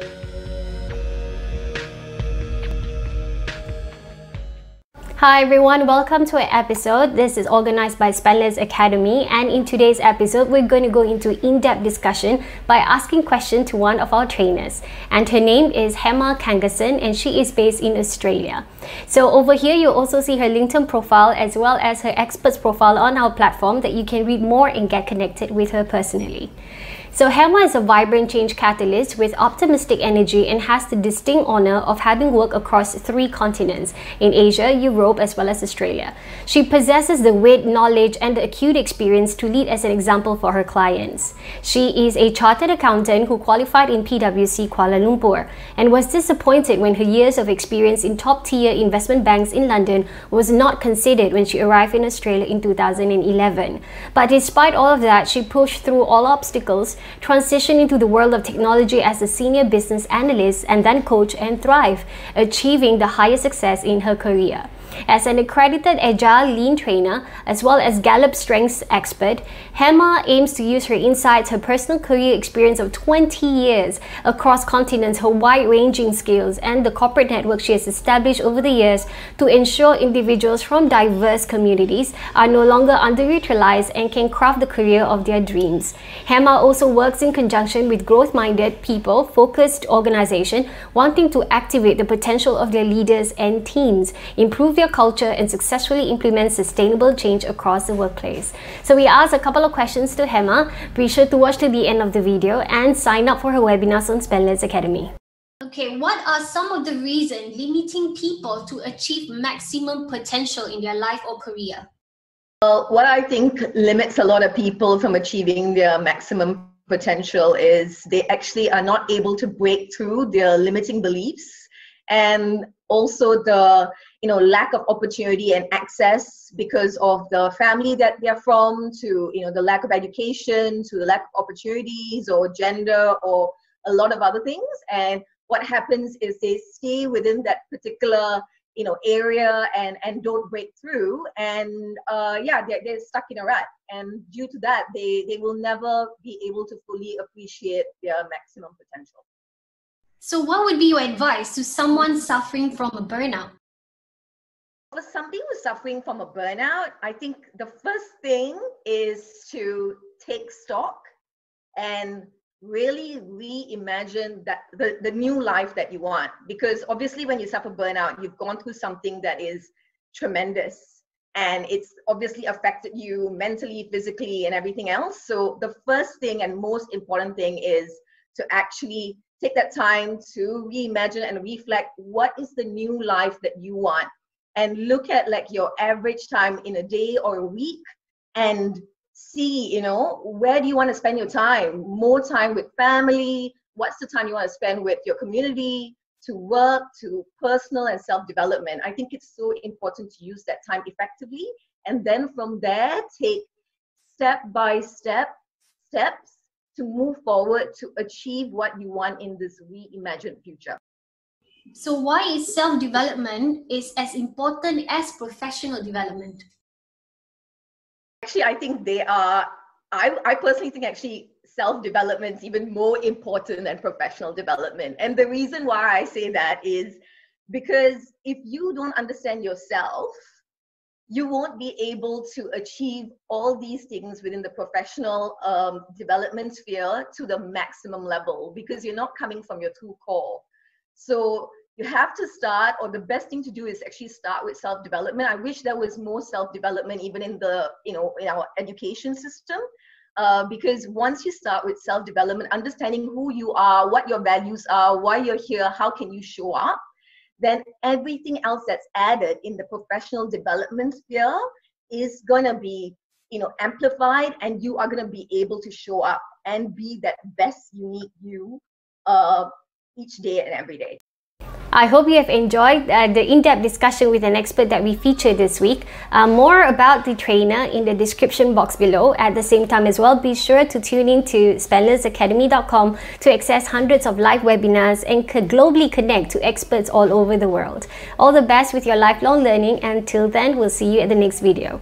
Thank you. Hi everyone, welcome to an episode. This is organized by Spendless Academy and in today's episode we're going to go into in-depth discussion by asking question to one of our trainers. And her name is Hema Kangeson and she is based in Australia. So over here you also see her LinkedIn profile as well as her experts profile on our platform that you can read more and get connected with her personally. So Hema is a vibrant change catalyst with optimistic energy and has the distinct honor of having worked across three continents in Asia, Europe, as well as Australia. She possesses the wit, knowledge, and the acute experience to lead as an example for her clients. She is a chartered accountant who qualified in PwC Kuala Lumpur and was disappointed when her years of experience in top-tier investment banks in London was not considered when she arrived in Australia in 2011. But despite all of that, she pushed through all obstacles transition into the world of technology as a senior business analyst, and then coach and thrive, achieving the highest success in her career. As an accredited Agile Lean trainer, as well as Gallup Strengths expert, Hema aims to use her insights, her personal career experience of 20 years across continents, her wide-ranging skills, and the corporate network she has established over the years to ensure individuals from diverse communities are no longer underutilized and can craft the career of their dreams. Hema also works in conjunction with growth-minded people, focused organization wanting to activate the potential of their leaders and teams, improve their culture and successfully implement sustainable change across the workplace. So we asked a couple of questions to Hema. Be sure to watch to the end of the video and sign up for her webinars on Spendless Academy. Okay, what are some of the reasons limiting people to achieve maximum potential in their life or career? Well, what I think limits a lot of people from achieving their maximum potential is they actually are not able to break through their limiting beliefs and also the you know lack of opportunity and access because of the family that they're from to you know the lack of education to the lack of opportunities or gender or a lot of other things. And what happens is they stay within that particular you know area and and don't break through. And uh, yeah they're, they're stuck in a rut. And due to that they they will never be able to fully appreciate their maximum potential. So what would be your advice to someone suffering from a burnout for somebody who's suffering from a burnout, I think the first thing is to take stock and really reimagine that the, the new life that you want. Because obviously, when you suffer burnout, you've gone through something that is tremendous and it's obviously affected you mentally, physically, and everything else. So, the first thing and most important thing is to actually take that time to reimagine and reflect what is the new life that you want and look at like your average time in a day or a week and see you know where do you want to spend your time? More time with family? What's the time you want to spend with your community? To work to personal and self development i think it's so important to use that time effectively and then from there take step by step steps to move forward to achieve what you want in this reimagined future so why is self-development is as important as professional development? Actually, I think they are, I, I personally think actually self-development is even more important than professional development. And the reason why I say that is because if you don't understand yourself, you won't be able to achieve all these things within the professional um, development sphere to the maximum level because you're not coming from your true core. So you have to start, or the best thing to do is actually start with self-development. I wish there was more self-development even in the, you know, in our education system. Uh, because once you start with self-development, understanding who you are, what your values are, why you're here, how can you show up, then everything else that's added in the professional development sphere is gonna be, you know, amplified, and you are gonna be able to show up and be that best unique you uh, each day and every day. I hope you have enjoyed uh, the in-depth discussion with an expert that we featured this week. Uh, more about the trainer in the description box below. At the same time as well, be sure to tune in to spendlessacademy.com to access hundreds of live webinars and globally connect to experts all over the world. All the best with your lifelong learning. Until then, we'll see you at the next video.